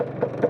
you